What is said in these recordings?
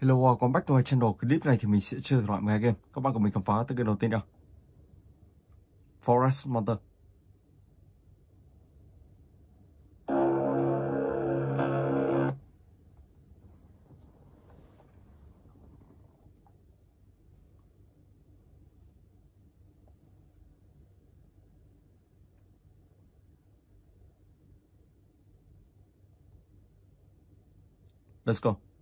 Hello, welcome back to my channel. Clip này thì mình sẽ chơi loại 12 game. Các bạn cùng mình khám phá từ game đầu tiên nào. Forest Monster. Let's go.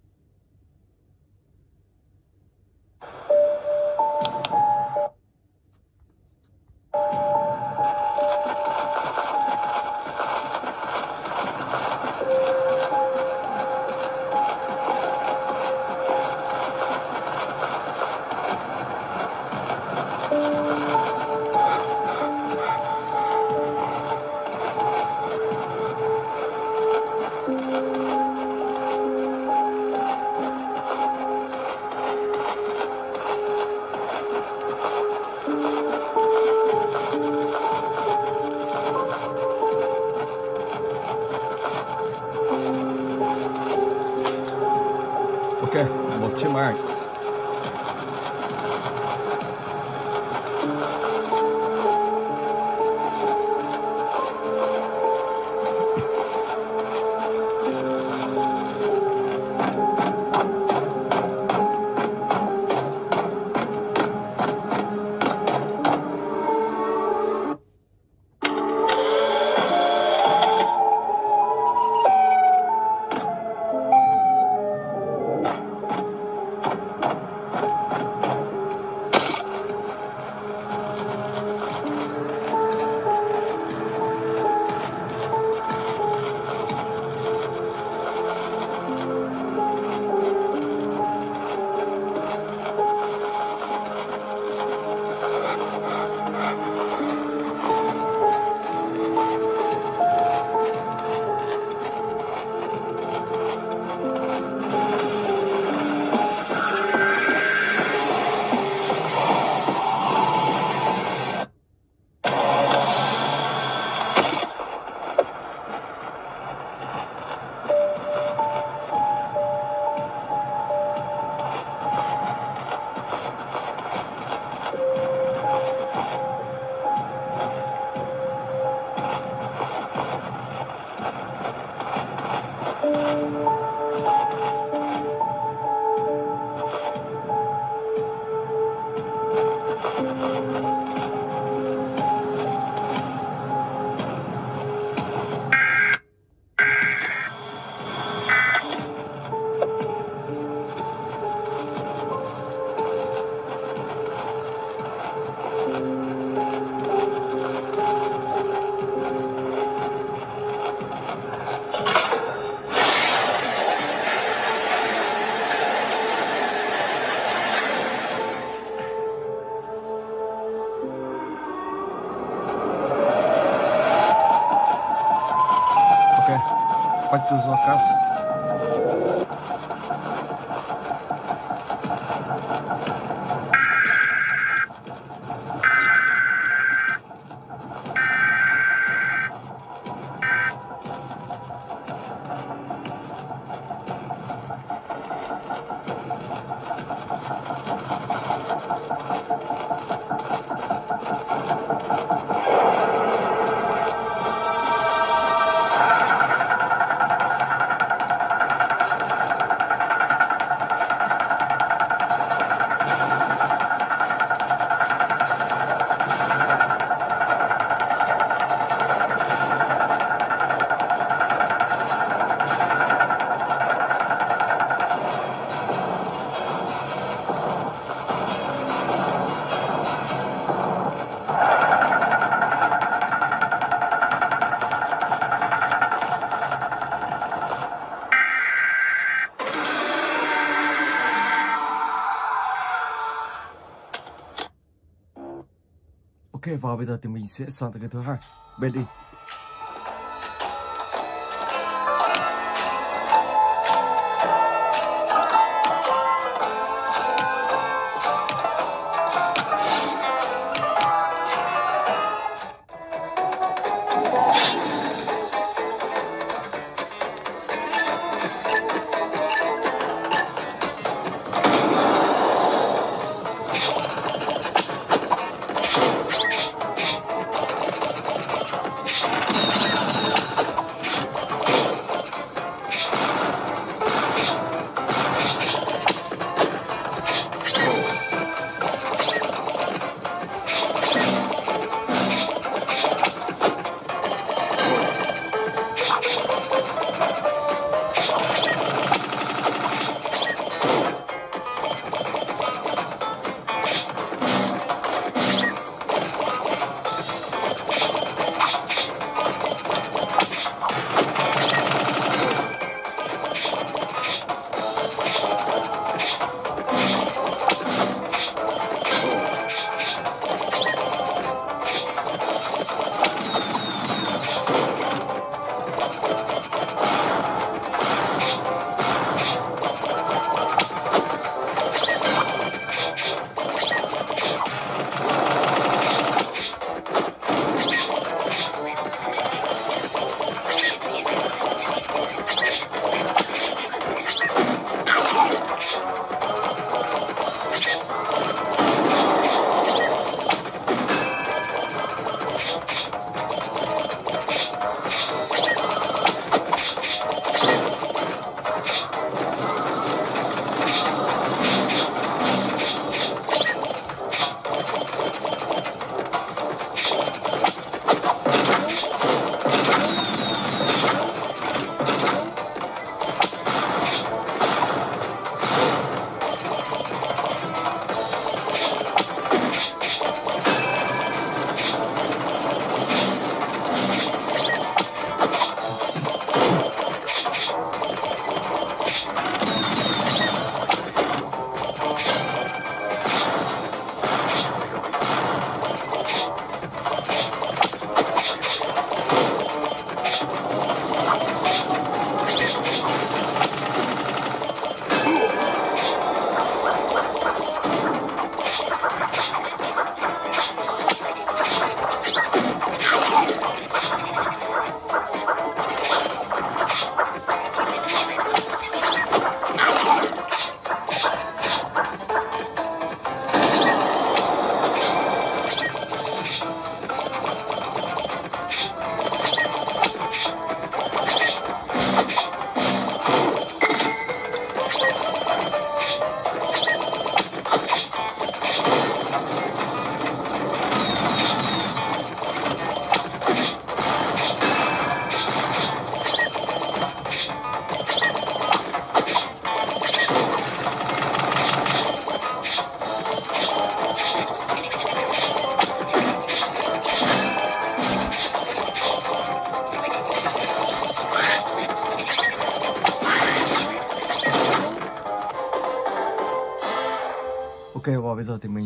Và bây giờ thì mình sẽ sang tới cái thứ hai. Bên đi.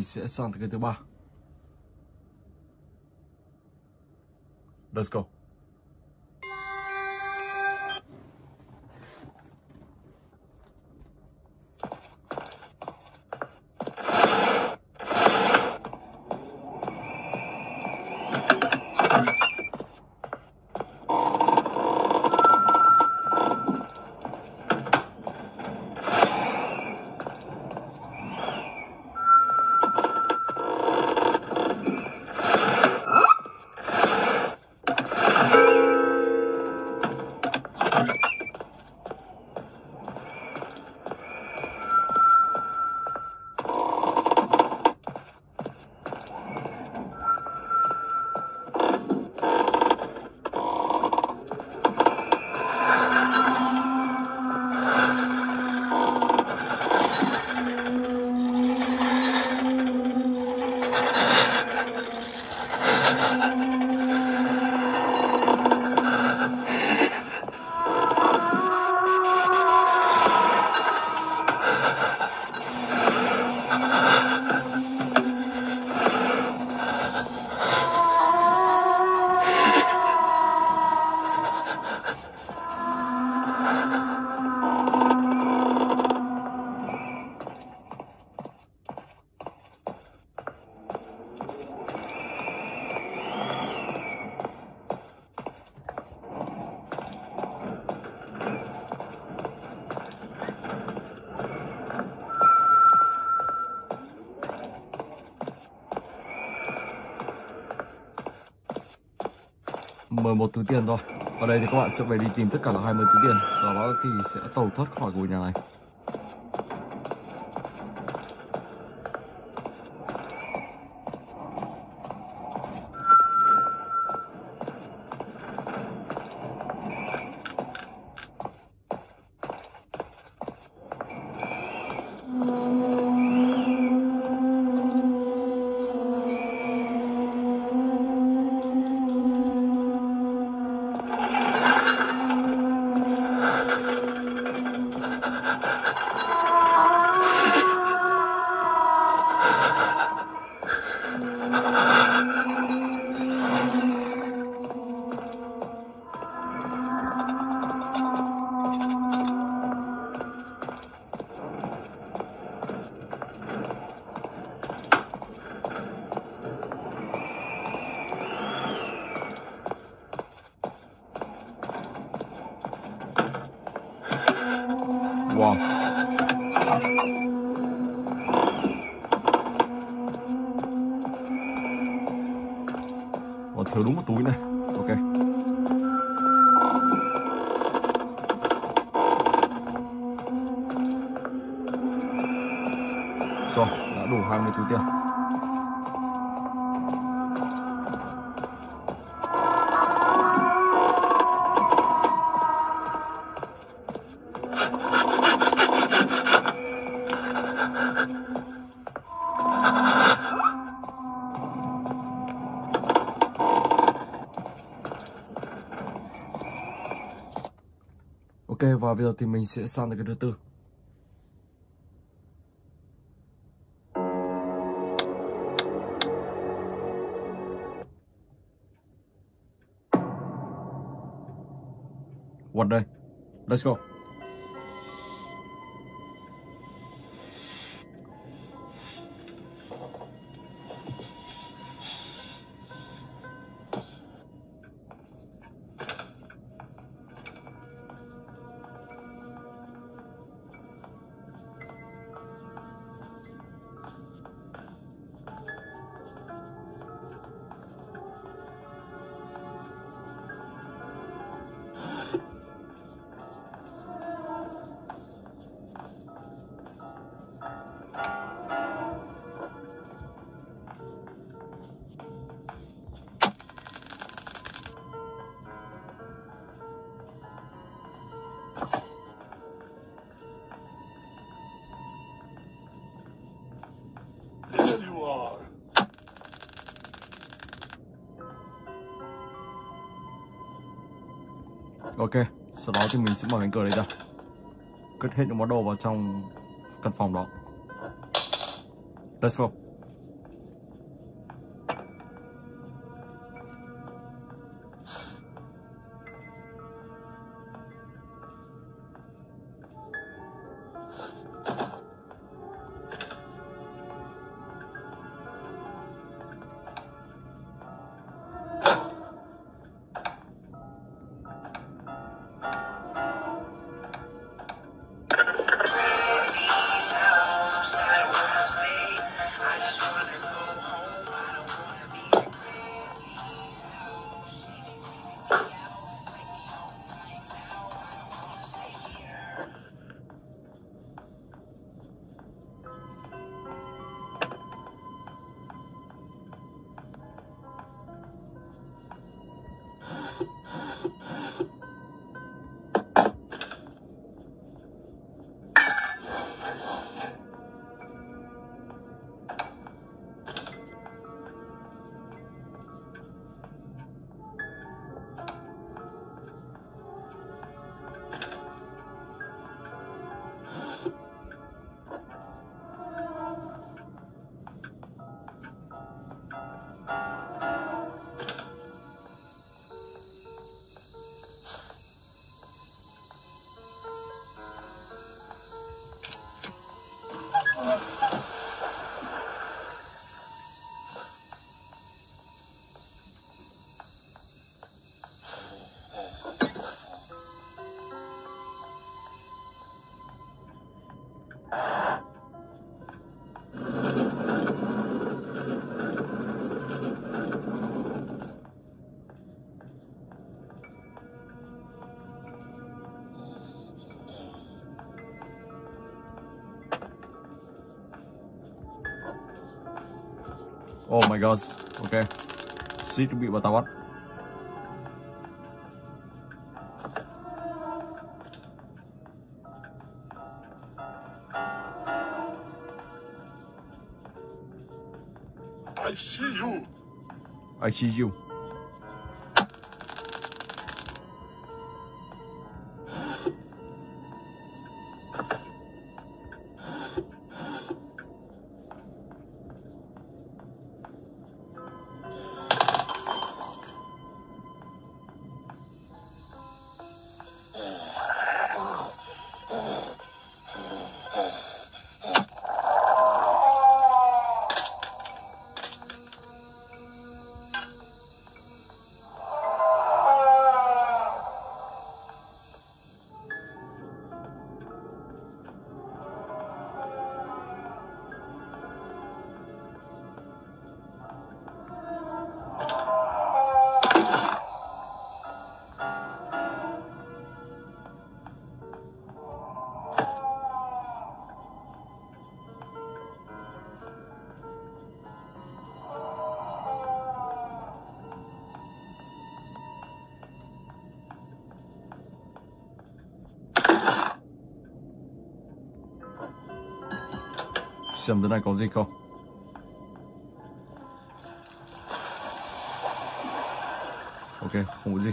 Sẽ sang tới cái thứ ba. Let's go. Một túi tiền thôi. Ở đây thì các bạn sẽ phải đi tìm tất cả là 20 túi tiền. Sau đó thì sẽ tàu thoát khỏi ngôi nhà này. Wow. Ồ, thiếu đúng một túi này. Ok. Rồi, đã đủ 20 túi tiền. Bây giờ thì mình sẽ sang tới cái thứ tư. Quật đây Let's go. Ok, sau đó thì mình sẽ mở cánh cửa này ra Cất hết những món đồ vào trong căn phòng đó Let's go. Oh my god. Ok. Suýt bị bà tao bắt. I see you. I see you. Xem tới này có gì không? Ok, không có gì.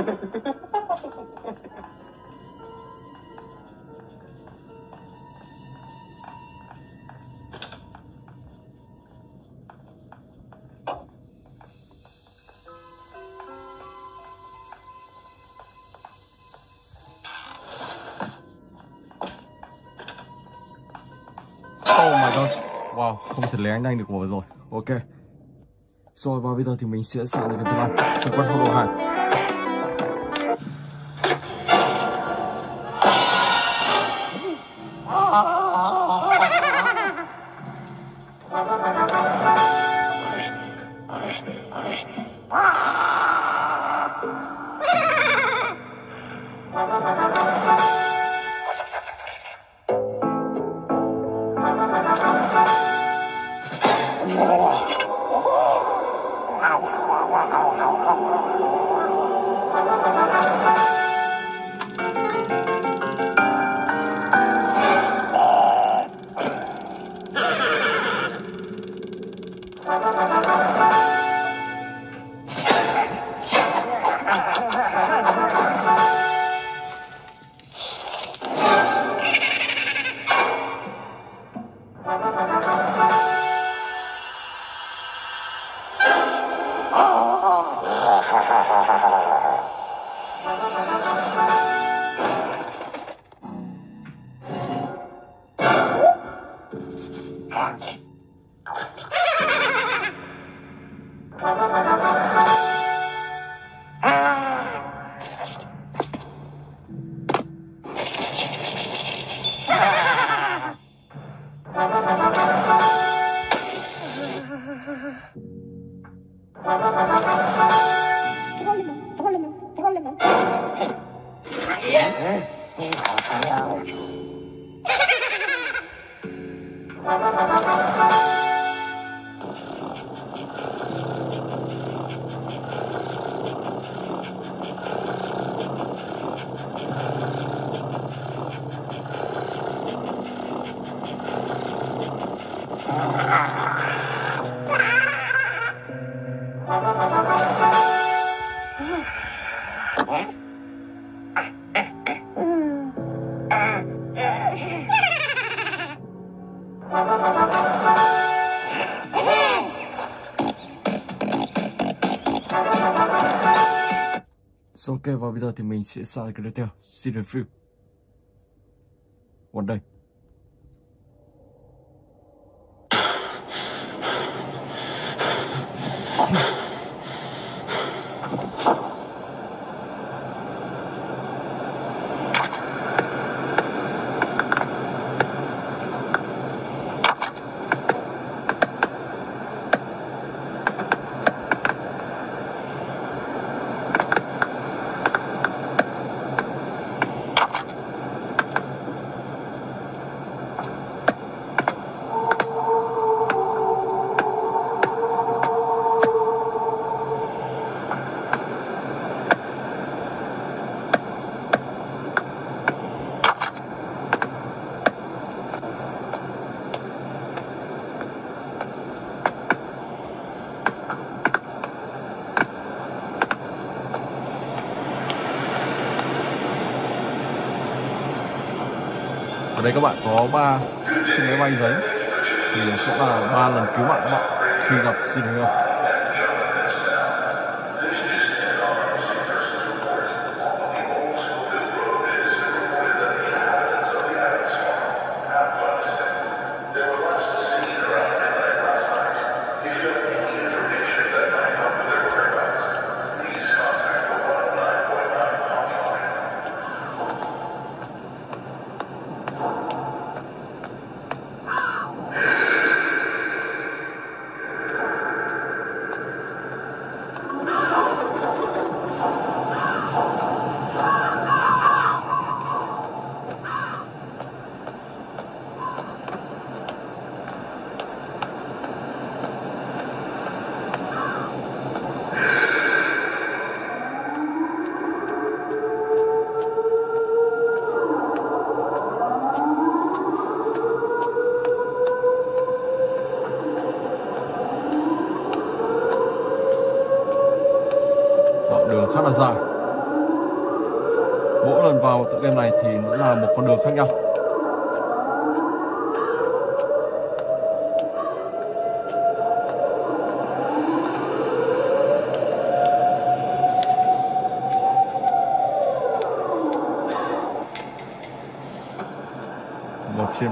Oh wow, không thể lấy lé nhanh được vừa rồi. Ok. Rồi và bây giờ thì mình sẽ sẵn được cái thứ ba. Sân đồ hàng. So, ok và bây giờ thì mình sẽ sang cái tiếp theo. Season View One day đấy các bạn có ba chiếc máy bay giấy. Thì sẽ là ba lần cứu mạng các bạn khi gặp xin scenario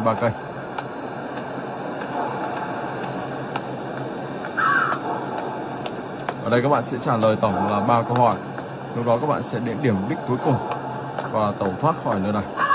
ba cây ở đây các bạn sẽ trả lời tổng là ba câu hỏi. Lúc đó các bạn sẽ đến điểm đích cuối cùng và tẩu thoát khỏi nơi này.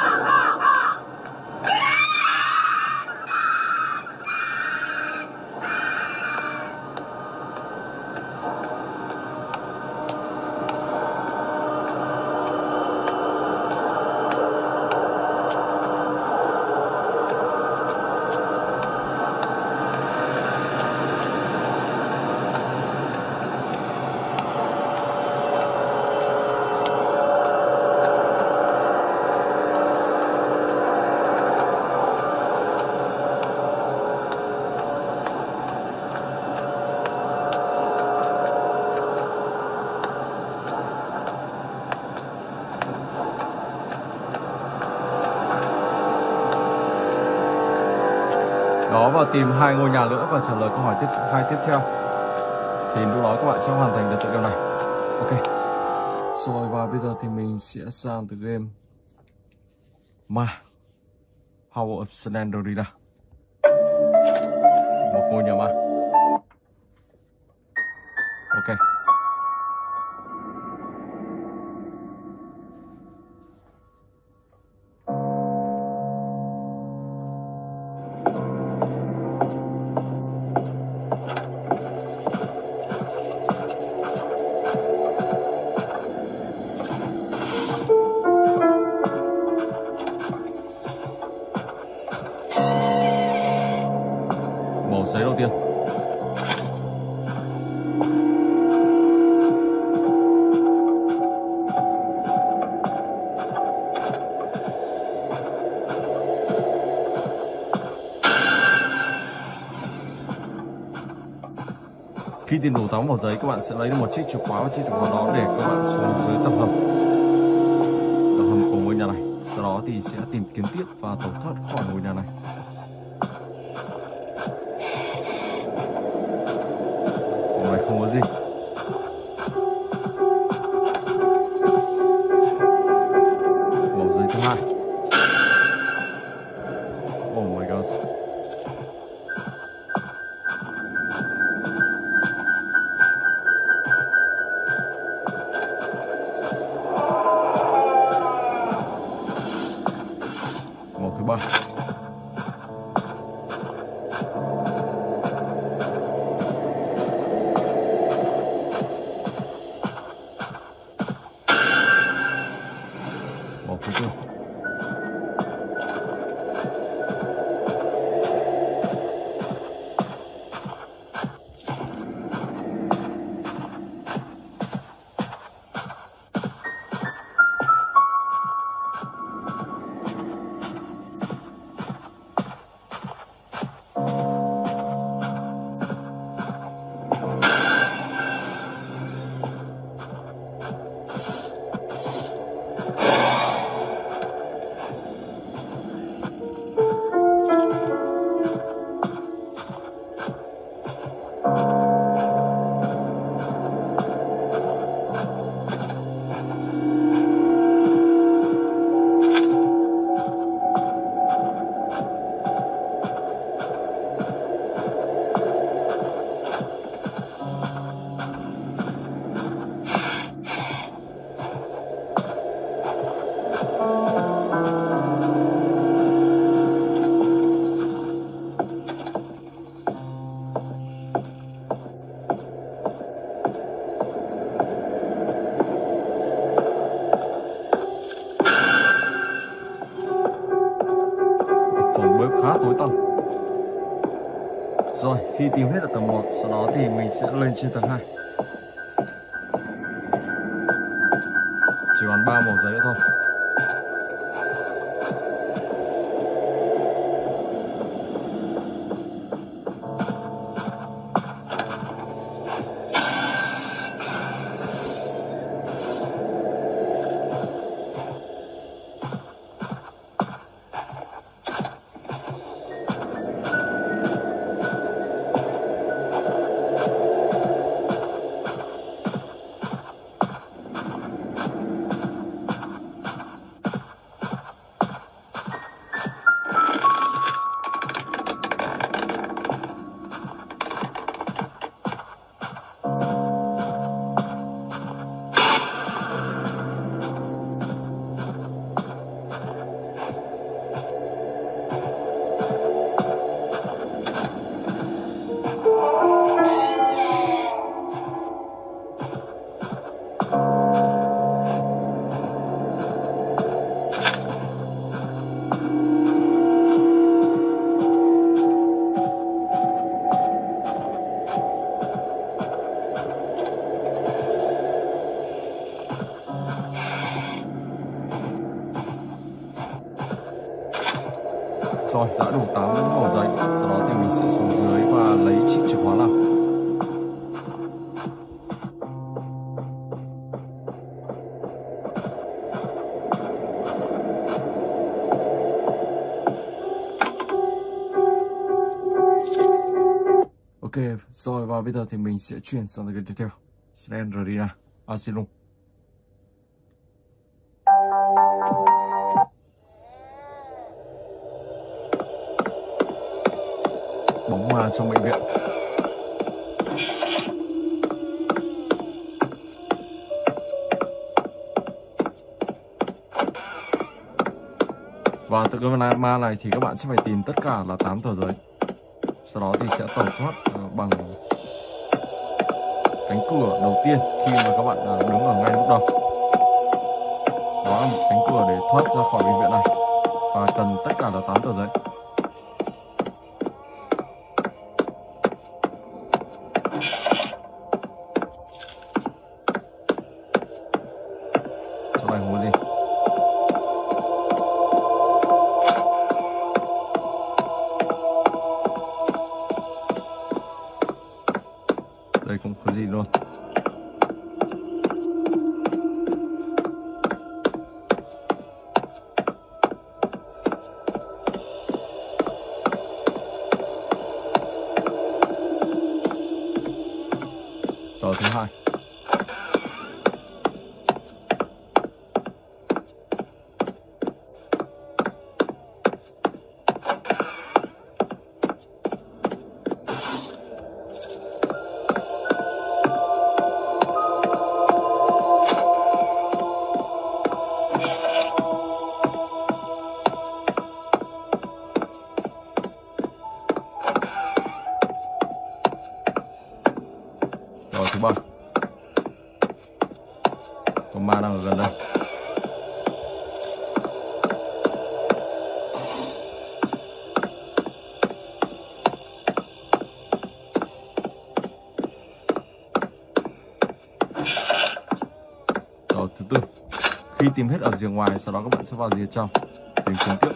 Tìm hai ngôi nhà nữa và trả lời câu hỏi tiếp, hai tiếp theo. Thì lúc đó các bạn sẽ hoàn thành được tựa game này. Ok. Rồi, và bây giờ thì mình sẽ sang từ game. Ma. Power of Slenderina một ngôi nhà ma. Tìm đủ 8 màu giấy, các bạn sẽ lấy được một chiếc chìa khóa và chiếc chìa khóa đó để các bạn xuống dưới tầng hầm. Tầng hầm của ngôi nhà này. Sau đó thì sẽ tìm kiếm tiếp và tẩu thoát khỏi ngôi nhà này. Khi tìm hết ở tầng 1 sau đó thì mình sẽ lên trên tầng 2 chỉ còn 3 màu giấy thôi. Rồi, và bây giờ thì mình sẽ chuyển sang cái tiếp theo. Sren Asylum. Bóng ma trong bệnh viện và từ cái ma này thì các bạn sẽ phải tìm tất cả là 8 tờ giấy sau đó thì sẽ tẩu thoát bằng cánh cửa đầu tiên khi mà các bạn à, đứng ở ngay lúc đầu. Đó là một cánh cửa để thoát ra khỏi bệnh viện này. Và cần tất cả là 8 tờ giấy. 早，等一。Tìm hết ở rìa ngoài, sau đó các bạn sẽ vào rìa trong. Tìm kiếm tiếp.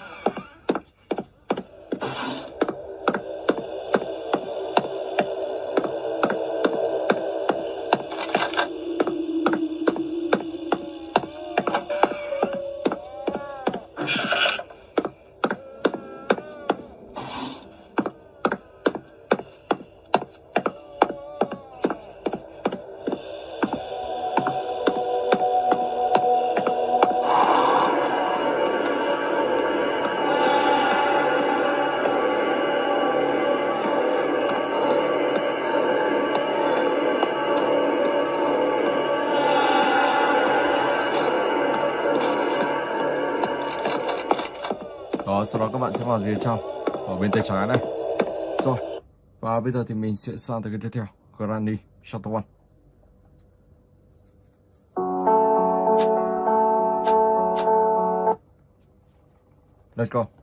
Sau đó các bạn sẽ vào dưới trong, ở bên tay trái này. Rồi, và bây giờ thì mình sẽ sang tới cái tiếp theo Granny Shuttle One. Let's go.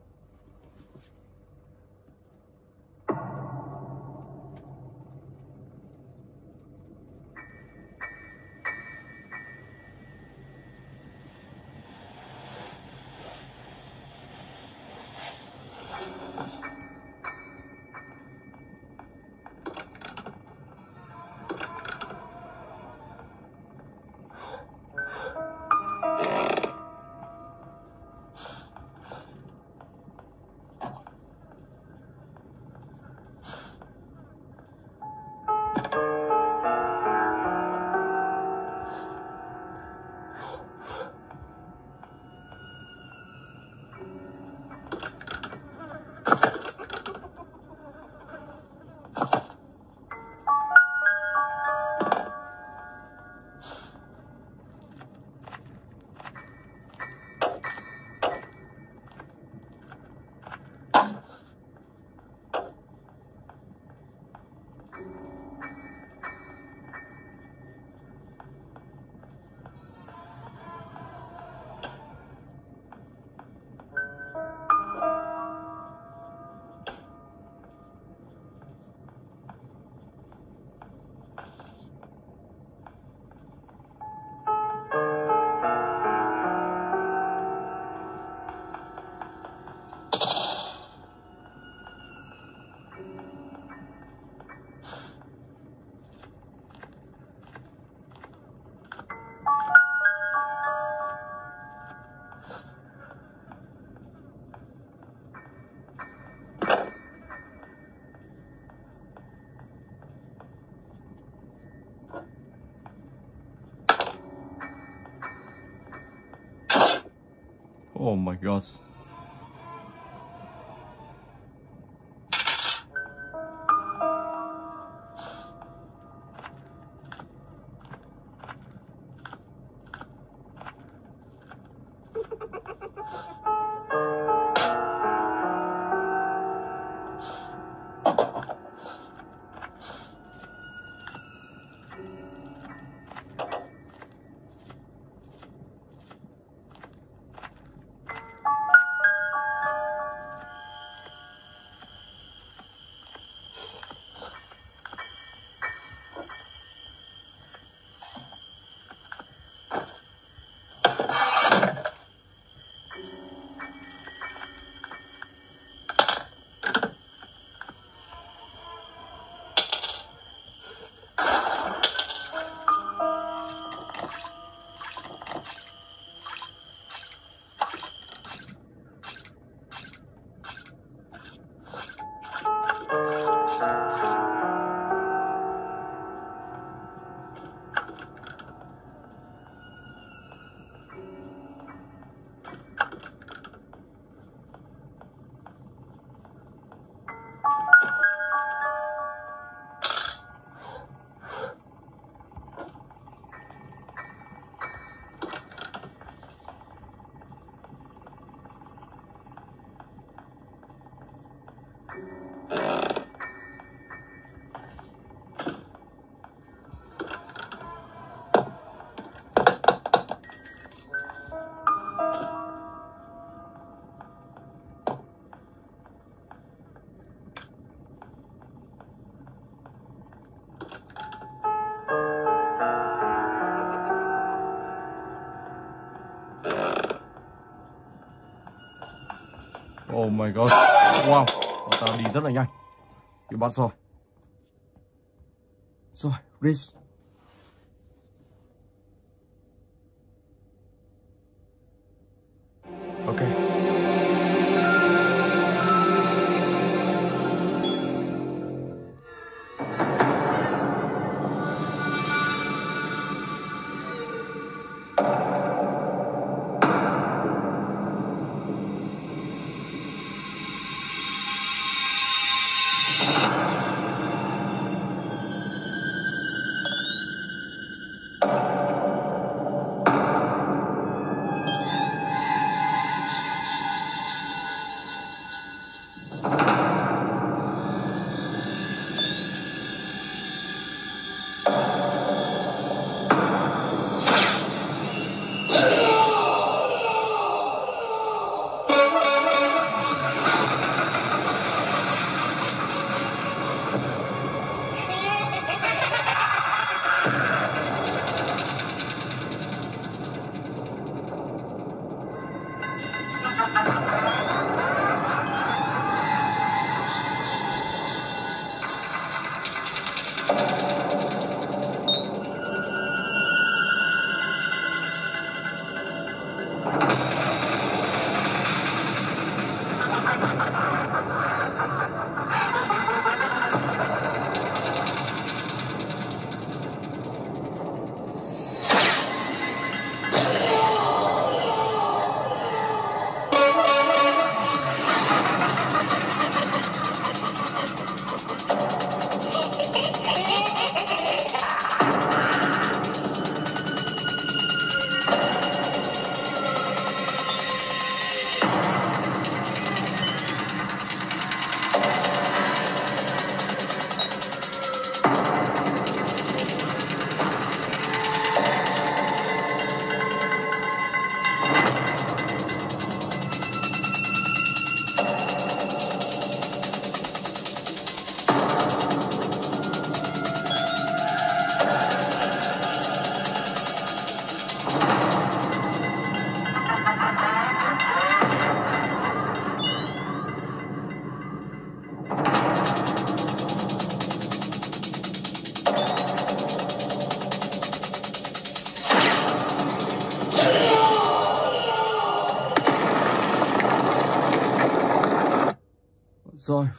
Oh my gosh. Oh my god. Wow. Bọn ta đi rất là nhanh. Bị bắt rồi. Rồi, Reese.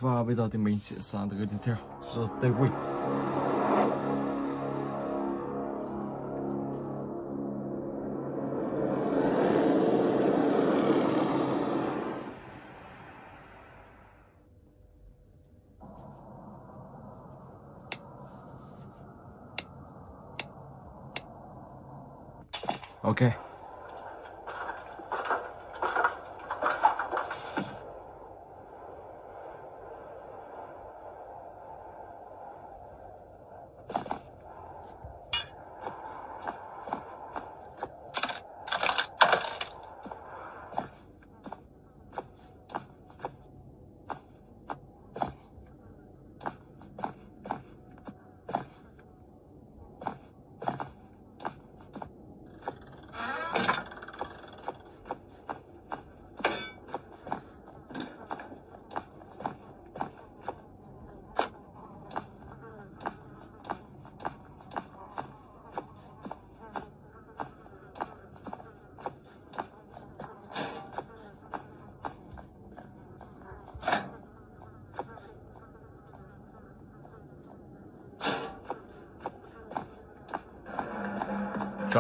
Rồi và bây giờ thì mình sẽ sang tới cái tiếp theo So stay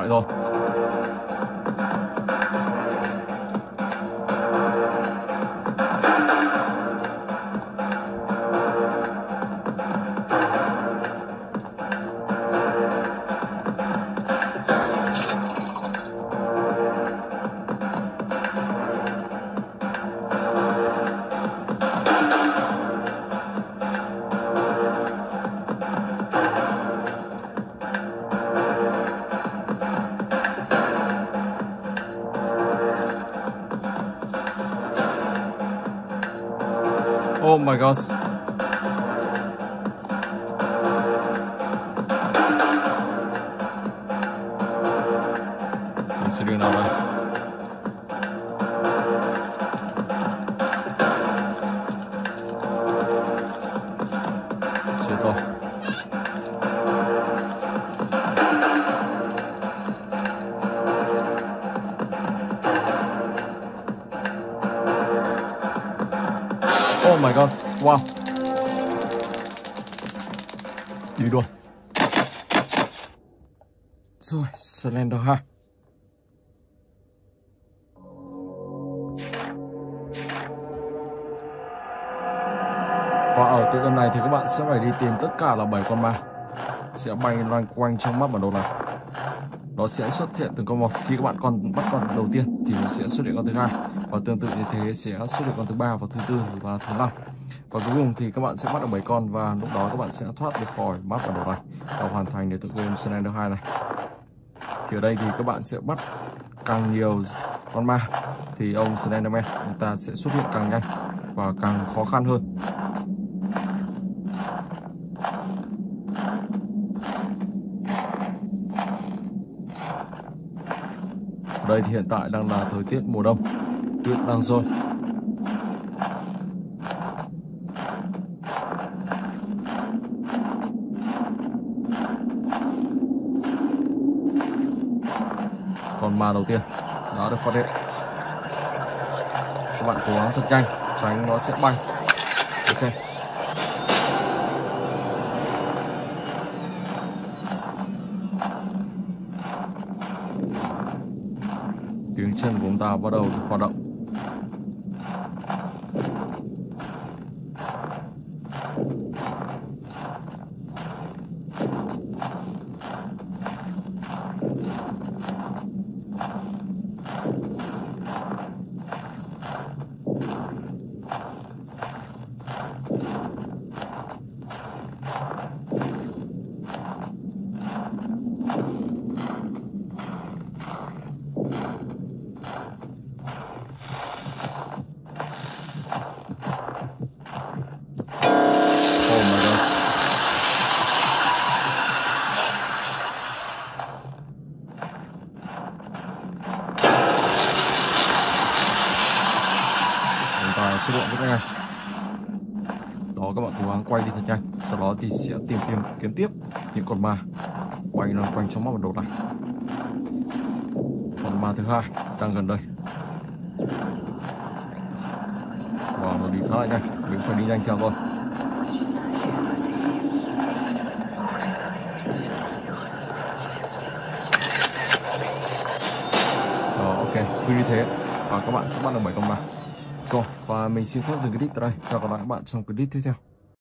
chạy rồi Oh my Oh my god, wow. Đi luôn. Rồi, Slender ha. Và ở tựa game này thì các bạn sẽ phải đi tìm tất cả là 7 con ma. Sẽ bay loanh quanh trong mắt bản đồ này. Nó sẽ xuất hiện từng con một. Khi các bạn còn bắt con đầu tiên thì nó sẽ xuất hiện con thứ hai và tương tự như thế sẽ xuất hiện con thứ ba và thứ tư và thứ năm. Và cuối cùng thì các bạn sẽ bắt được 7 con và lúc đó các bạn sẽ thoát được khỏi mắt và đầu này và hoàn thành để tự game Slender 2 này. Thì ở đây thì các bạn sẽ bắt càng nhiều con ma thì ông Slenderman chúng ta sẽ xuất hiện càng nhanh và càng khó khăn hơn. Ở đây thì hiện tại đang là thời tiết mùa đông. Tuyết đang rồi. Còn ma đầu tiên Đã được phát hiện. Các bạn cố gắng thật nhanh, Tránh nó sẽ bay. Ok. Tiếng chân của chúng ta bắt đầu hoạt động. Những con ma quay nó quanh trong mắt bản đồ này. Con ma thứ hai đang gần đây. Wow, nó đi khá là nhanh. Mình phải đi nhanh theo thôi. Rồi, ok, cứ như thế và các bạn sẽ bắt được bảy con ma. Rồi, và mình xin phép dừng clip tại đây. Chào gặp lại các bạn trong clip tiếp theo.